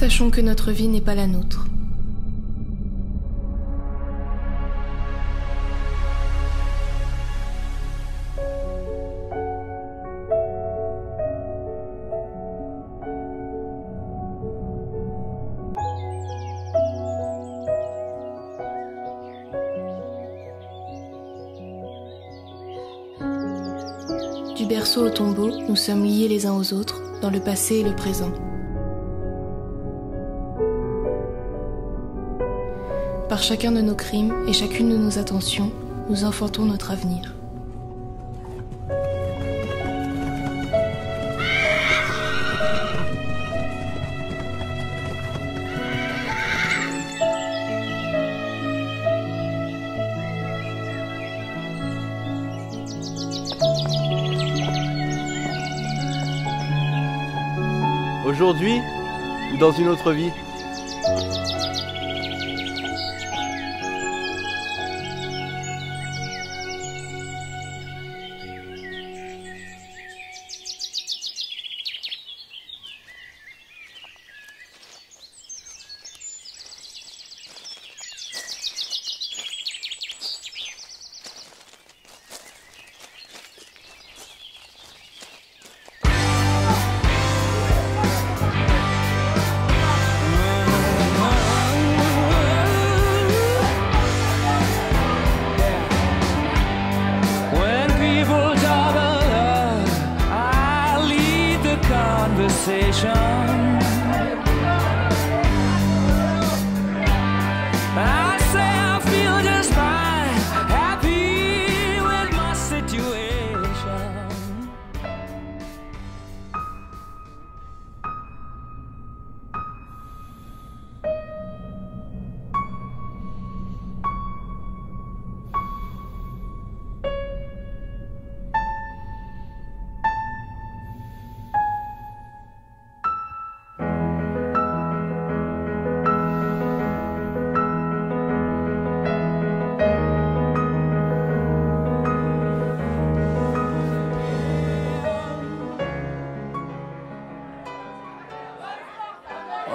Sachons que notre vie n'est pas la nôtre. Du berceau au tombeau, nous sommes liés les uns aux autres, dans le passé et le présent. Par chacun de nos crimes et chacune de nos attentions, nous enfantons notre avenir. Aujourd'hui ou dans une autre vie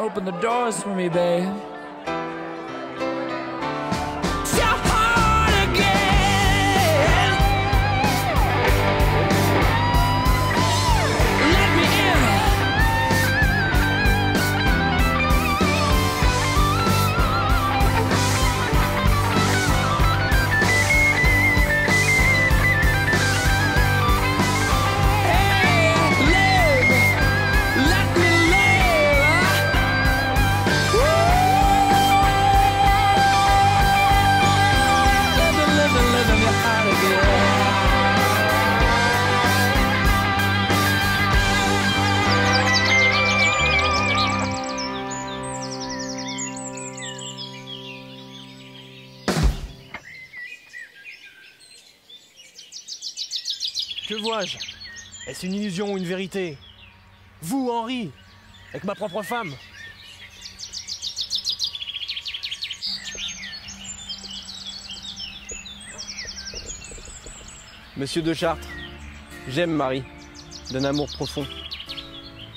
Open the doors for me, babe. Est-ce une illusion ou une vérité? Vous, Henri, avec ma propre femme Monsieur de Chartres, j'aime Marie, d'un amour profond.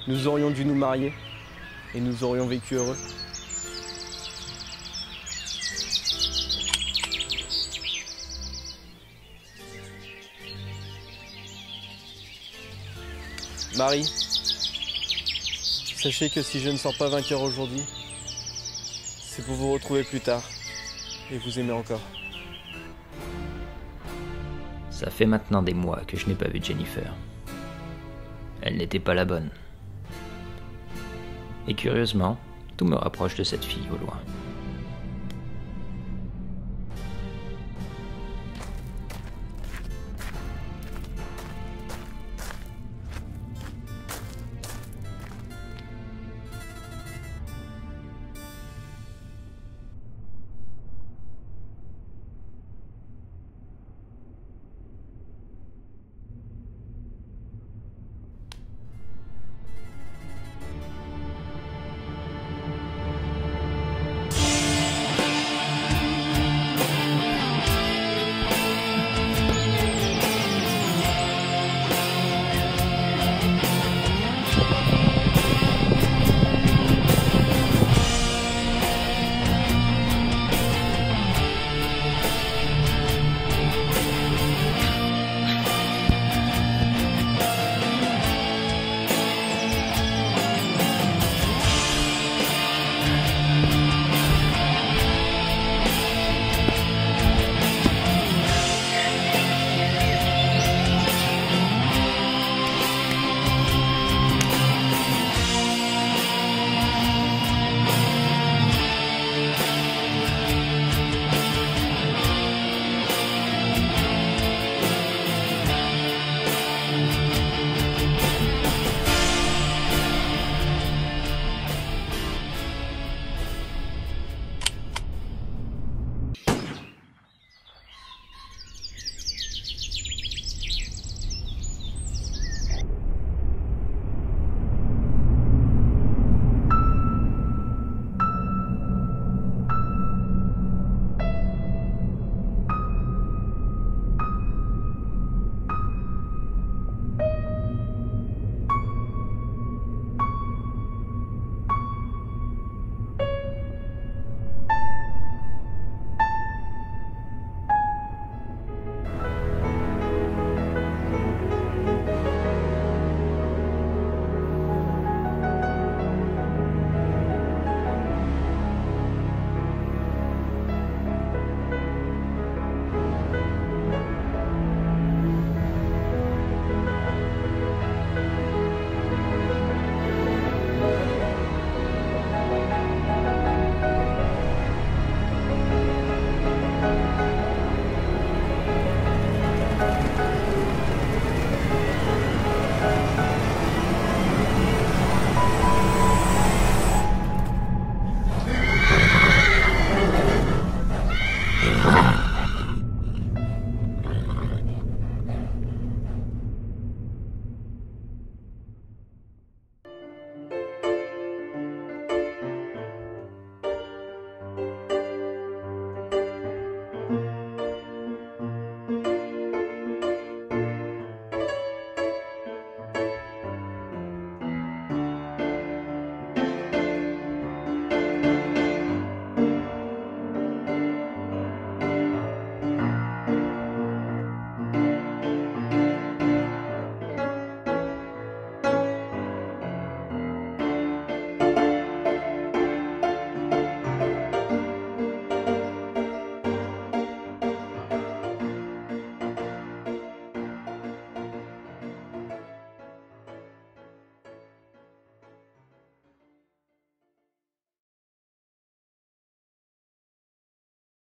Nous aurions dû nous marier et nous aurions vécu heureux. Marie, sachez que si je ne sors pas vainqueur aujourd'hui, c'est pour vous retrouver plus tard et vous aimer encore. Ça fait maintenant des mois que je n'ai pas vu Jennifer. Elle n'était pas la bonne. Et curieusement, tout me rapproche de cette fille au loin.